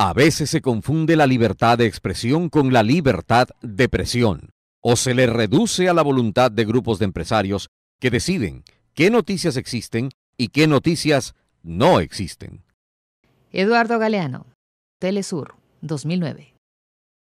A veces se confunde la libertad de expresión con la libertad de presión, o se le reduce a la voluntad de grupos de empresarios que deciden qué noticias existen y qué noticias no existen. Eduardo Galeano, Telesur, 2009.